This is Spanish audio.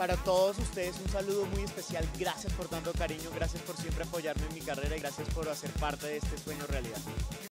Para todos ustedes un saludo muy especial. Gracias por tanto cariño, gracias por siempre apoyarme en mi carrera y gracias por hacer parte de este sueño realidad.